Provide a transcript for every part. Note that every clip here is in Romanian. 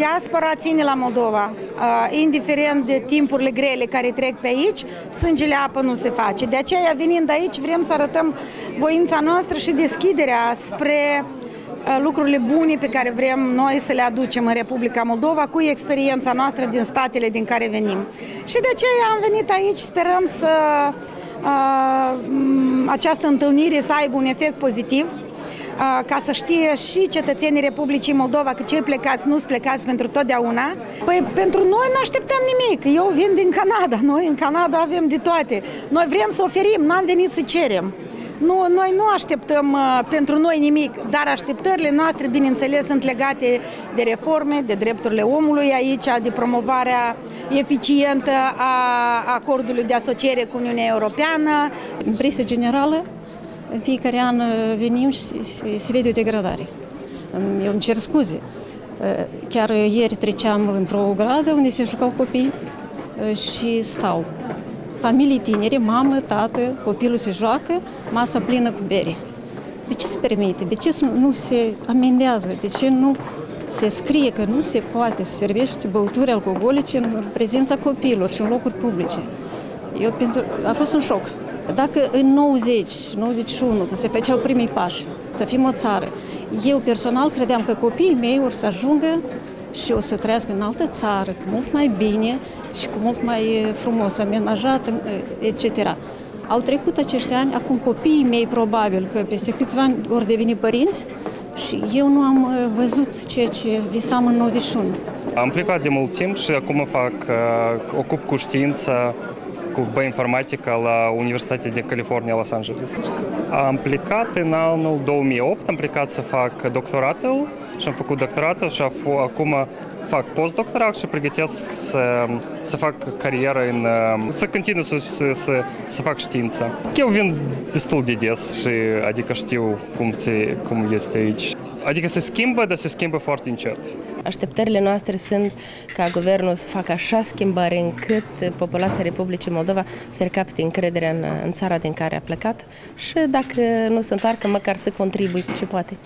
diaspora ține la Moldova. Indiferent de timpurile grele care trec pe aici, sângele apă nu se face. De aceea, venind aici, vrem să arătăm voința noastră și deschiderea spre lucrurile bune pe care vrem noi să le aducem în Republica Moldova cu experiența noastră din statele din care venim. Și de aceea am venit aici, sperăm să această întâlnire să aibă un efect pozitiv ca să știe și cetățenii Republicii Moldova că cei plecați nu sunt plecați pentru totdeauna. Păi pentru noi nu așteptăm nimic. Eu vin din Canada. Noi în Canada avem de toate. Noi vrem să oferim, n-am venit să cerem. Nu, noi nu așteptăm uh, pentru noi nimic, dar așteptările noastre, bineînțeles, sunt legate de reforme, de drepturile omului aici, de promovarea eficientă a acordului de asociere cu Uniunea Europeană. Impresia generală, în fiecare an venim și se vede o degradare. Eu îmi cer scuze. Chiar ieri treceam într-o gradă unde se jucau copii și stau familii tinere, mamă, tată, copilul se joacă, masa plină cu bere. De ce se permite? De ce nu se amendează? De ce nu se scrie că nu se poate să servește băuturi alcoolice în prezența copiilor și în locuri publice? Eu pentru... A fost un șoc. Dacă în 90, 91, când se făceau primii pași, să fim o țară, eu personal credeam că copiii mei or să ajungă și o să trăiască în altă țară, mult mai bine, și cu mult mai frumos, amenajat, etc. Au trecut acești ani, acum copiii mei probabil că peste câțiva ani vor deveni părinți și eu nu am văzut ceea ce visam în 91. Am plecat de mult timp și acum fac, ocup cu știință cu informatică la Universitatea de California, Los Angeles. Am plecat în anul 2008, am plecat să fac doctoratul și am făcut doctoratul și acum fac postdoctorat și pregătesc să, să fac carieră în... să continui să, să, să, să fac știință. Eu vin destul de des și adică știu cum, se, cum este aici. Adică se schimbă, dar se schimbă foarte încet. Așteptările noastre sunt ca guvernul să facă așa schimbare încât populația Republicii Moldova să recapte încrederea în, în țara din care a plecat și dacă nu se întoarcă, măcar să contribuie ce poate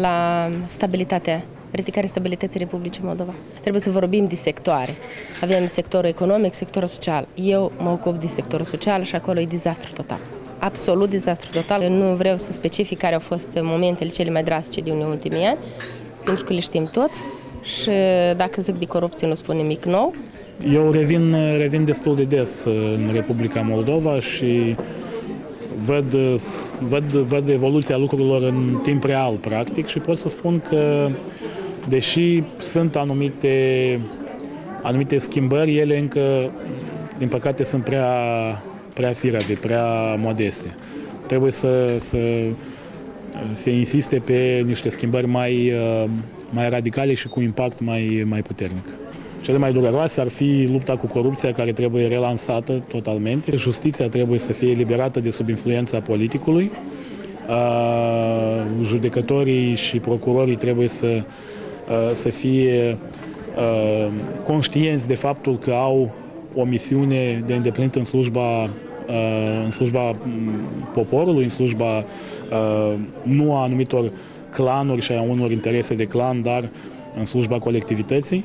la stabilitatea ridicarea stabilității Republicii Moldova. Trebuie să vorbim de sectoare. Avem sectorul economic, sectorul social. Eu mă ocup de sectorul social și acolo e dezastru total. Absolut dezastru total. Eu nu vreau să specific care au fost momentele cele mai drastice din ultimii ani, pentru că le știm toți și dacă zic de corupție nu spun nimic nou. Eu revin, revin destul de des în Republica Moldova și văd, văd, văd evoluția lucrurilor în timp real, practic, și pot să spun că deși sunt anumite, anumite schimbări, ele încă, din păcate, sunt prea, prea firave, prea modeste. Trebuie să, să se insiste pe niște schimbări mai, mai radicale și cu impact mai, mai puternic. Cele mai dureroase ar fi lupta cu corupția, care trebuie relansată totalmente. Justiția trebuie să fie eliberată de sub influența politicului. Judecătorii și procurorii trebuie să Uh, să fie uh, conștienți de faptul că au o misiune de îndeplinit în slujba, uh, în slujba mm, poporului, în slujba nu a anumitor clanuri și a unor interese de clan, dar în slujba colectivității.